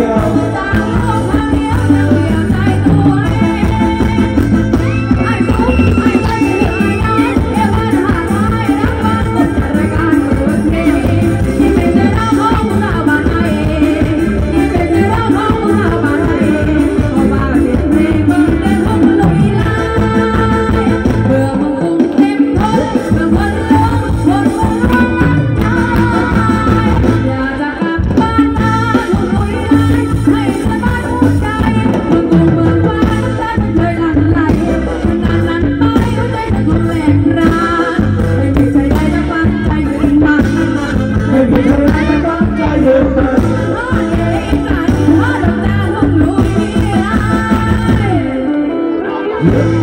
Yeah. Yeah.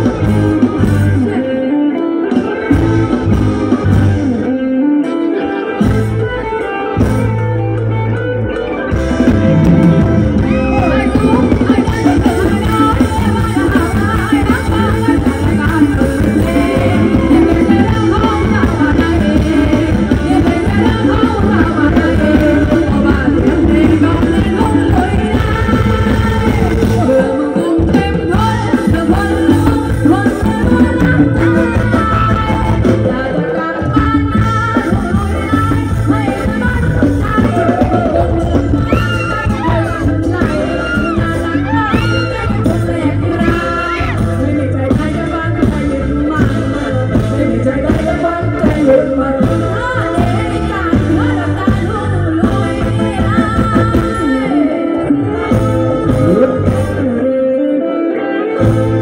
Woo!